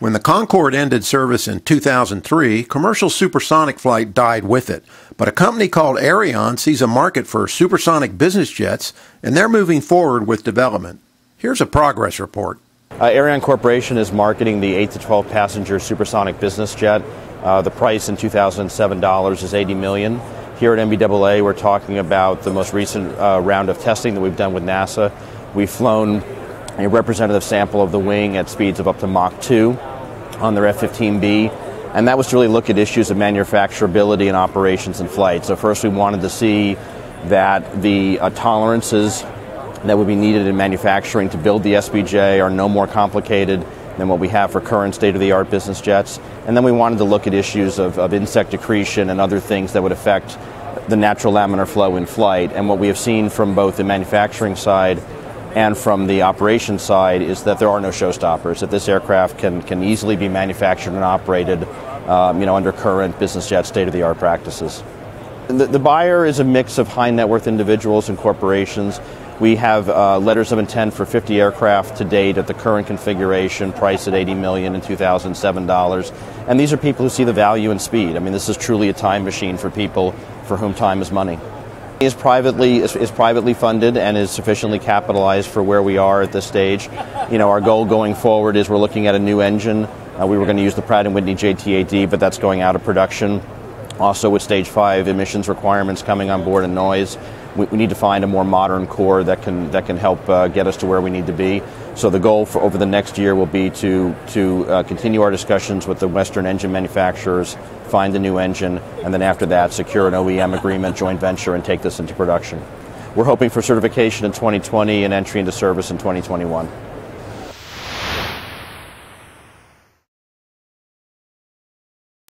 When the Concorde ended service in 2003, commercial supersonic flight died with it. But a company called Aerion sees a market for supersonic business jets, and they're moving forward with development. Here's a progress report. Uh, Aerion Corporation is marketing the 8 to 12 passenger supersonic business jet. Uh, the price in 2007 dollars is 80 million. Here at NBAA, we're talking about the most recent uh, round of testing that we've done with NASA. We've flown a representative sample of the wing at speeds of up to Mach 2 on their F-15B, and that was to really look at issues of manufacturability and operations in flight. So first, we wanted to see that the uh, tolerances that would be needed in manufacturing to build the SBJ are no more complicated than what we have for current state-of-the-art business jets. And then we wanted to look at issues of, of insect accretion and other things that would affect the natural laminar flow in flight. And what we have seen from both the manufacturing side and from the operations side is that there are no showstoppers. That this aircraft can can easily be manufactured and operated, um, you know, under current business jet state-of-the-art practices. The, the, buyer is a mix of high net worth individuals and corporations. We have uh, letters of intent for 50 aircraft to date at the current configuration, priced at 80 million in 2007 dollars. And these are people who see the value in speed. I mean, this is truly a time machine for people for whom time is money is privately is, is, privately funded and is sufficiently capitalized for where we are at this stage. You know, our goal going forward is we're looking at a new engine. Uh, we were going to use the Pratt and Whitney JT8D, but that's going out of production. Also, with stage five emissions requirements coming on board and noise, we, we need to find a more modern core that can that can help uh, get us to where we need to be. So the goal for over the next year will be to to uh, continue our discussions with the Western engine manufacturers, find a new engine, and then after that, secure an OEM agreement, joint venture, and take this into production. We're hoping for certification in 2020 and entry into service in 2021.